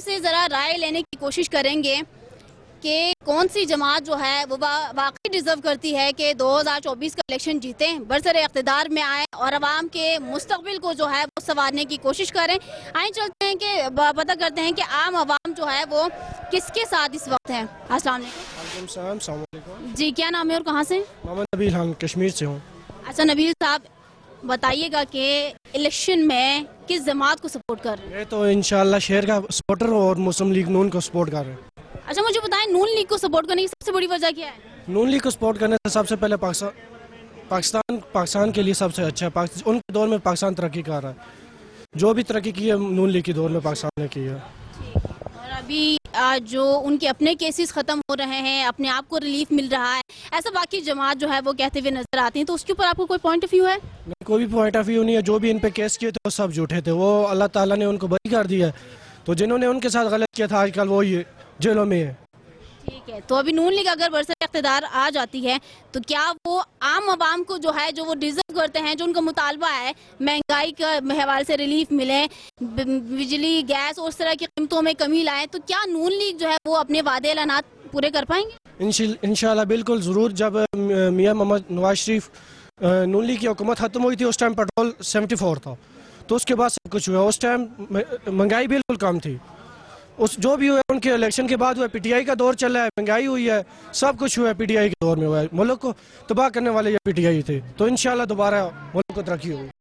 से ज़रा राय लेने की कोशिश करेंगे कि कौन सी जमात जो है वो वाकई डिज़र्व करती है कि 2024 का इलेक्शन जीतें बरसर इकतदार में आए और आवाम के मुस्तबिल को जो है वो संवारने की कोशिश करें। आए चलते हैं कि पता करते हैं कि आम आवाम जो है वो किसके साथ इस वक्त है? अस्सलाम जी क्या नाम है और कहाँ से? मोहम्मद नबील हम कश्मीर से हूँ। अच्छा नबील साहब बताइएगा कि इलेक्शन में किस जमात को सपोर्ट कर रहे हैं? तो इनशाला शहर का सपोर्टर और मुस्लिम लीग नून को सपोर्ट कर रहे हैं। अच्छा मुझे बताएँ नून लीग को सपोर्ट करने की सबसे बड़ी वजह क्या है? नून लीग को सपोर्ट करने से सबसे पहले पाकिस्तान पाकिस्तान पाकिस्तान के लिए सबसे अच्छा है। उनके दौर में पाकिस्तान तरक्की कर रहा है। जो भी तरक्की की है नून लीग के दौर में पाकिस्तान ने की है। अभी जो उनके अपने केसेस खत्म हो रहे हैं अपने आप को रिलीफ मिल रहा है ऐसा बाकी जमात जो है वो कहते हुए नज़र आती है। तो उसके ऊपर आपको कोई पॉइंट ऑफ़ व्यू है? नहीं, कोई भी पॉइंट ऑफ़ व्यू नहीं है। जो भी इन पे केस किए थे वो सब झूठे थे। वो अल्लाह ताला ने उनको बरी कर दिया है। तो जिन्होंने उनके साथ गलत किया था आजकल वो ये जेलों में है। ठीक है तो अभी नून लीग अगर बरसर इकतदार आ जाती है तो क्या वो आम आवाम को जो है, जो वो डिजर्व करते हैं, जो उनका मुतालबा है, महँगाई का हवाले से रिलीफ मिले बिजली, गैस और इस तरह की कीमतों में कमी लाए तो क्या नून लीग जो है, वो अपने वादे, ऐलानात पूरे कर पाएँगे? इंशाल्लाह, बिल्कुल, ज़रूर। जब मियाँ मोहम्मद नवाज़ शरीफ नून लीग की हुकूमत ख़त्म हुई थी, उस टाइम पेट्रोल 74 था। तो उसके बाद सब कुछ हुआ। उस टाइम महँगाई बिल्कुल कम थी। उस जो भी हुआ उनके इलेक्शन के बाद हुआ पीटीआई का दौर चला है, महँगाई हुई है, सब कुछ हुआ है पीटीआई के दौर में हुआ है। मुल्क को तबाह करने वाले ये पीटीआई थे। तो इंशाल्लाह दोबारा मुल्क को तरक्की होगी।